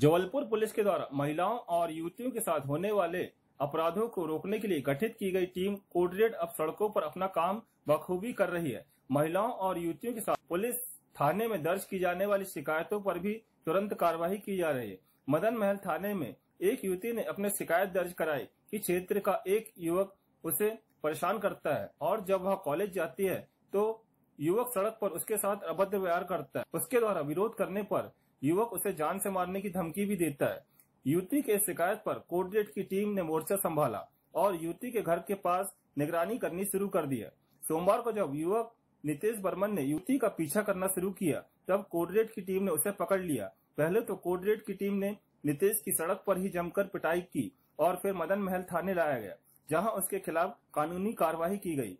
Jabalpur police के द्वारा महिलाओं और युवतियों के साथ होने वाले अपराधों को रोकने के लिए गठित की गई टीम कोड रेड अब सड़कों पर अपना काम बखूबी कर रही है। महिलाओं और युवतियों के साथ पुलिस थाने में दर्ज की जाने वाली शिकायतों पर भी तुरंत कार्रवाई की जा रही है। मदन महल थाने में एक युवती ने अपने शिकायत दर्ज कराई कि क्षेत्र का एक युवक उसे परेशान करता है और जब वह कॉलेज जाती है तो युवक सड़क पर उसके साथ अभद्र व्यवहार करता है। उसके द्वारा विरोध करने पर युवक उसे जान से मारने की धमकी भी देता है। युवती के शिकायत पर कोर्ट की टीम ने मोर्चा संभाला और युवती के घर के पास निगरानी करनी शुरू कर दिया सोमवार को जब युवक नितेश बर्मन ने युवती का पीछा करना शुरू किया, तब कोर्ट की टीम ने उसे पकड़ लिया। पहले तो कोर्ट की टीम ने नितेश की सड़क पर ही जमकर पिटाई की और फिर मदन महल थाने लाया गया, जहाँ उसके खिलाफ कानूनी कार्रवाई की गई।